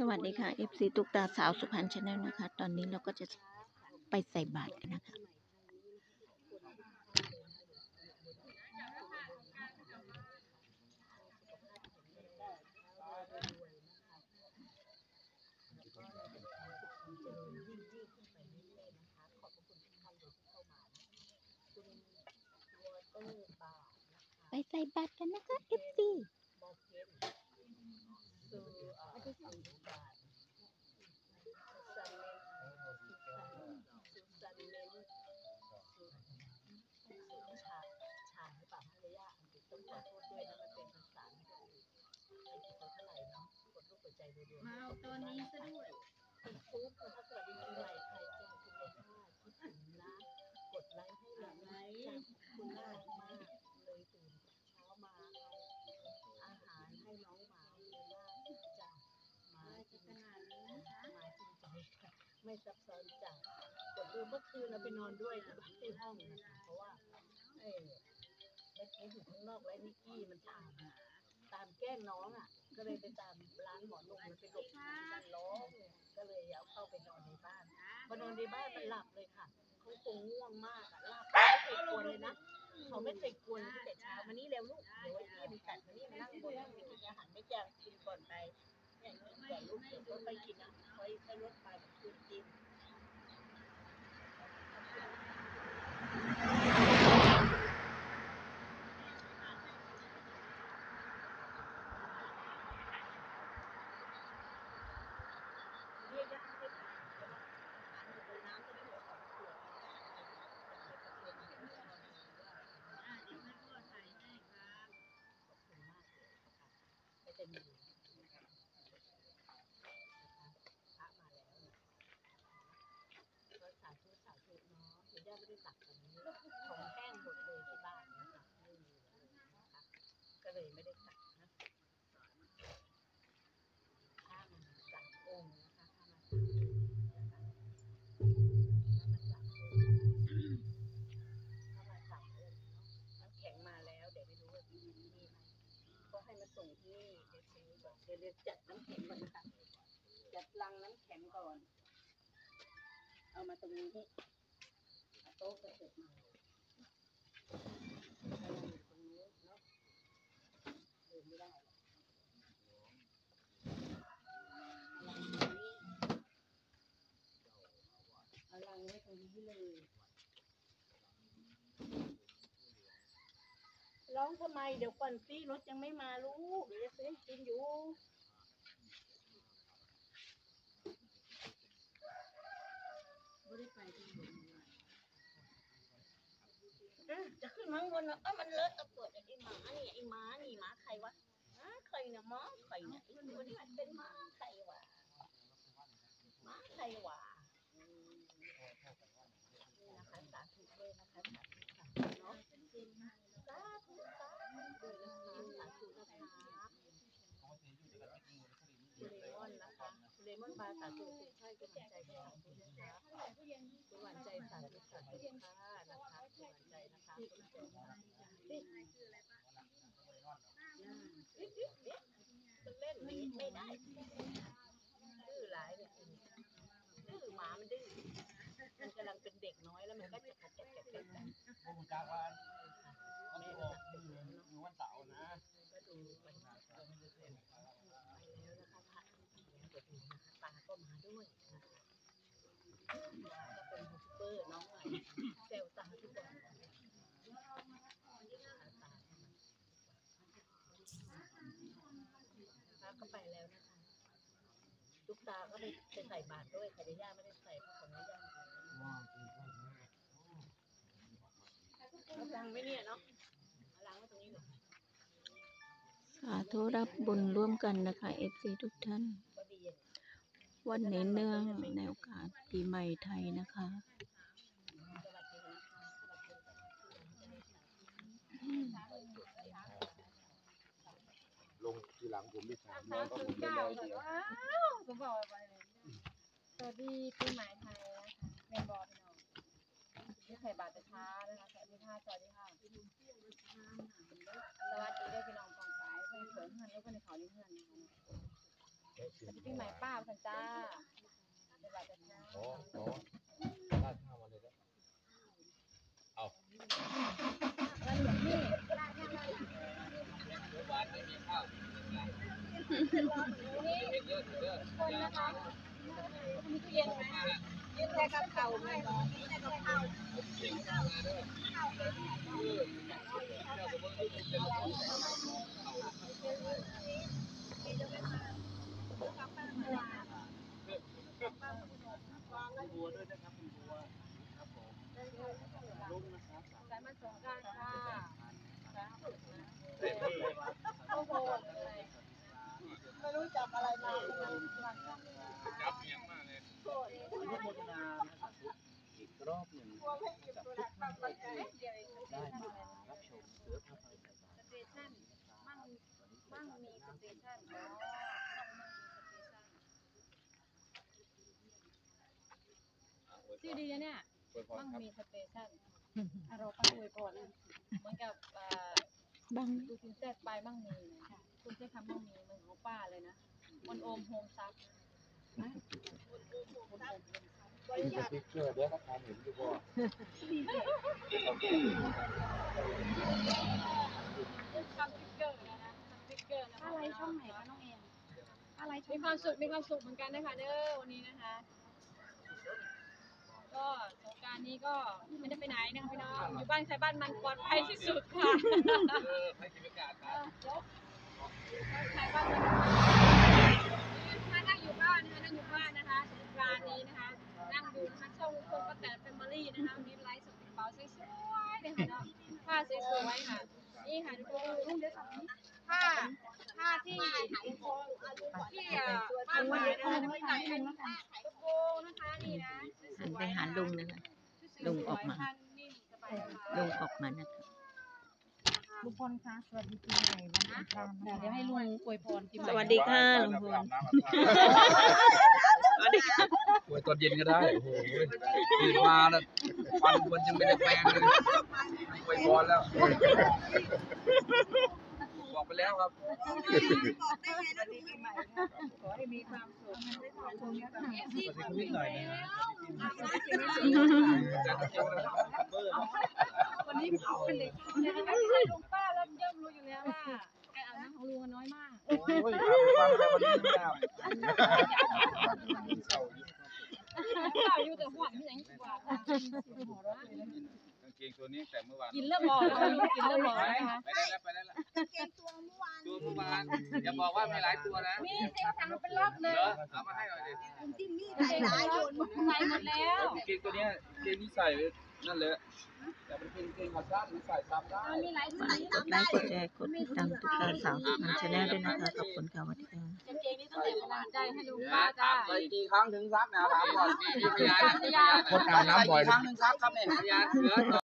สวัสดีค่ะ FC ตุกตาสาวสุพรรณ Channel นะคะ ตอนนี้เราก็จะไปใส่บาตรกันนะคะ ไปใส่บาตรกันนะคะ FC มาเอาตอนนี้ซะด้วย ไม่ซับซ้อนจ้ะกดดูเมื่อคืนเราไปนอนด้วยนะที่ห้องนะคะเพราะว่าเออเมื่อกี้อยู่ข้างนอกแล้วนิกกี้มันตามตามแกล้งน้องอะ ก็เลยไปตามร้านหมอนุ่มมันไปหลบกันร้องก็เลยเอาเข้าไปนอนในบ้านพอนอนในบ้านมันหลับเลยค่ะเขาคงง่วงมากอะหลับไม่เคยกวนเลยนะเขาไม่เคยกวนตั้งแต่เช้ามานี่เร็วลูกเดี๋ยวไอ้ที่มันกัดมานี่มานั่งบนนั่งกินอาหารไม่จางกินก่อนไป เนี่ยกินก่ลูกก็ไปกินอะไว้ให้รถไปคืนกินเรี เลยไม่ได้ตักนะถ้ามันจัดองค์นะคะ ถ้ามันจัดองค์นะคะถ้ามันจัดองค์ถ้ามันจัดองค์เนาะน้ำแข็งมาแล้ว เดี๋ยวไม่รู้ว่ามีที่นี่ไหมก็ให้มาส่งที่นี่เดี๋ยวซื้อก่อนเดี๋ยวเดี๋ยวจัดน้ำแข็งก่อนนะคะจัดลังน้ำแข็งก่อน เอามาตรงนี้โต๊ะกระเถิบมาลังอยู่ตรงนู้นเนาะเดินไม่ได้หรอกเอาลังอยู่ตรงนี้เอาลังไว้ตรง นี้เลย ร้องทำไมเดี๋ยวก่อนสิรถยังไม่มาลูกเดี๋ยวจะซื้อให้กินอยู่ไม่ได้ไปที่ไหนจะขึ้นมาข้งบนนะเอ้ามันเลอะตะปวดไอ้หมานี่ไอ้หมานี่หมาใครวะหมาใครเนะหมาใครเนะไอ้ตัวนี้มันเป็นหมาใครวะหมาใครวะอืมนี่นะคะสา ธุด้วยนะคะสาธุค่ะเนาะสาธุสาธุด้วยนะคะสาธุนะคะคุณเลมอนนะคะคุณเลมอนบาสาธุใช่คุณหวานใจสาธุนะคะคุณหวานใจสาธุสาธุค่ะนะคะคุณหวานใจนะคะคุณหวานใจนี่มันเล่นไม่ได้ดื้อหลายเนี่ยดื้อหมามันดื้อ มันกำลังเป็นเด็กน้อยแล้วมันก็จะกัดกัดกัดกัดกันผมกลางวันวันที่ออกอยู่วันเสาร์นะก็ดูไปแล้วนะคะพระเดี๋ยวดูนะคะตาก็มาด้วยนะคะก็เป็นยูทูบเบอร์น้องใหม่เซลตาทุกวันตาตาก็ไปแล้วนะคะลูกตาก็ไปใส่บาตรด้วยค่ะเดี๋ยวย่าไม่ได้ใส่เพราะของย่า เอาลังไว้เนี่ยเนาะเอาลังไว้ตรงนี้เลยสาธุรับบุญร่วมกันนะคะ FC ทุกท่านก็ดีอย่างวันนี้เนื่องในโอกาสปีใหม่ไทยนะคะสวัสดีนะคะสวัสดีค่ะลงทีหลังผมไม่ใส่น้อยก็ผมได้น้อยเดียวก็บอกไปเลยสวัสดีปีใหม่ไทยนะคะ เมนบอพี่น้องนี่ไข่บาตรช้านะคะสวัสดีค่ะสวัสดีค่ะสวัสดีด้วยพี่น้องปองปายเพื่อนเขินเพื่อนแล้วเพื่อนเขานี่เพื่อนนะคะสวัสดีปีใหม่ป้าพันจ้าใส่บาตรแต่เช้าขอขอราดข้าวมาเลยนะเอาแล้วหลวงพี่วานไม่มีข้าวนี่คนนะคะมีตู้เย็นไหม กินแต่กับเข่าไม่หรอกินแต่กับเข่าบัวด้วยนะครับคุณบัวครับผมลุงนะครับ สายมันสงกรารค่ะ เต็มมือ โอ้โห ไม่รู้จับอะไรมา จับเมียงมากเลย อนุโมทนานะครับอีกรอบหนึ่งกับทุกท่านที่ได้มารับชมเสือพาไปใส่บาตร สเตชันมั่งมั่งมีสเตชันอ๋อ ชื่อดีนะเนี่ยอวยพรมั่งครับมีสเตชันอารมณ์ป้าอวยพรนะเหมือนกับเอ่อบังดูคุณแซ่บไปมั่งมีนะคุณใช้คำมั่งมีเหมือนของป้าเลยนะมันโอมโฮมซับมีสติ๊กเกอร์ด้วยถ้าใครเห็นดูบ่ทำสติ๊กเกอร์นะนะทำสติ๊กเกอร์นะอะไรช่องไหนคะน้องเอ็มอะไรมีความสุขมีความสุขเหมือนกันนะคะเด้อวันนี้นะคะ ก็สงกรารนี้ก็ไม่ได้ไปไหนนะคะพี่น้องอยู่บ้านใครบ้านมันปลอดภัยที่สุดค่ะเออให้กินอากาศครับใครบ้านมันถ้านั่งอยู่บ้านนะคะนั่งอยู่บ้านนะคะสงกรานต์นี้นะคะนั่งดูนะคะช่องคนป้าแตนแฟมิลี่นะคะวันนี้ไลฟ์สดกระเป๋าสวยๆเลยค่ะเนาะผ้าสวยๆค่ะนี่ค่ะทุกคนผ้าผ้าที่ที่เอ่อบ้านมานะคะไม่ไหนอันนี้ค่ะกระโปรงนะคะนี่นะหันไปหาลุงนะคะ ลุงออกมาผ้นิ่มสบายๆลุงออกมานะคะทุกคนคะสวัสดีปีใหม่วันสงกรานต์นะคะเดี๋ยวให้ลุงอวยพรปีใหม่สวัสดีค่ะลุงพลสวัสดีค่ะอวยตอนเย็นก็ได้โอ้โหตื่นมาแล้วฟันมันยังไม่ได้แปรงเลยอวยพรแล้วบอก ไปแล้วครับสวัสดีปีใหม่นะขอให้มีความสุขขอบคุณนะคะที่สวัสดีคุณนิดหน่อยนะฮะวันนี้เผาเป็นเด็กไม่ใช่ลุงป้าแล้วย่อมรู้อยู่แล้วว่าการอาบน้ำของลุงน้อยมากโอ้ยฟังแต่วันนี้ไม่ได้ข่าวอยู่แต่หวังที่ไหนกว่ากาง เกงตัวนี้แต่เมื่อวานกินเริ่มออกแล้วลุงกินเริ่มออกแล้วนะคะไปได้แล้วไปได้แล้วตัวเมื่อวานตัวเมื่อวานอย่าบอกว่ามีหลายตัวนะมีเซ็งสั่งเป็นรอบเลยเหรอเอามาให้หน่อยดิใส่หลายคนใส่หมดแล้วกางเกงตัวเนี้ยกางเกงที่ใส่นั่นเลยแต่เป็นกางเกงขาสั้นหรือใส่ซ้ำได้มันมีหลายสีกดไลค์กดแชร์กดติดตามตุ๊กตาสาวสุพรรณ Channel ด้วยนะคะขอบคุณค่ะสวัสดีค่ะกางเกงนี้ต้องเสียกำลังใจให้ลุงป้าจ้าถามกี่ครั้งถึงซักนะถามก่อนมีพยานพยานคนอาบน้ำบ่อยครั้งถึงซักครับเนี่ยพยานเหลือ